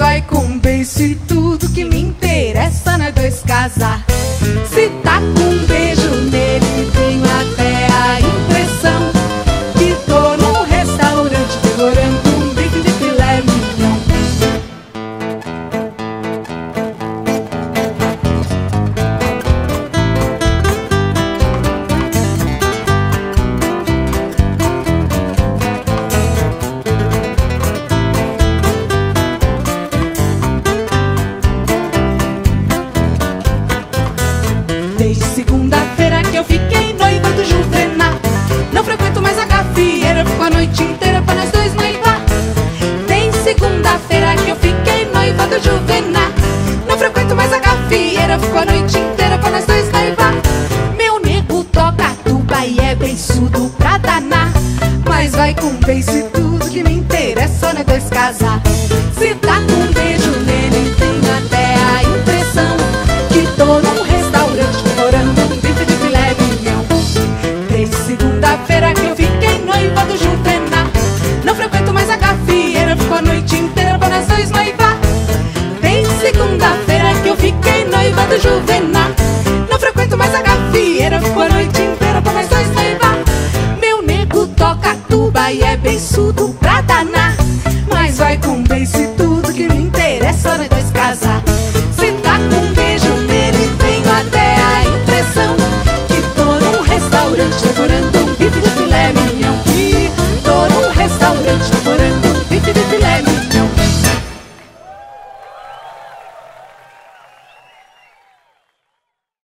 Sai com beijo e tudo que me interessa noite inteira pra nós dois noivar. Tem segunda-feira que eu fiquei noiva do Juvenal. Não frequento mais a gafieira, ficou a noite inteira pra nós dois noivar. Meu nego toca tuba e é beiçudo pra danar. Mas vai com beijo e tudo que me interessa, nós é dois casar. mangueira, ficou a noite inteira pra nós dois levar. Meu nego toca tuba e é bem sujo.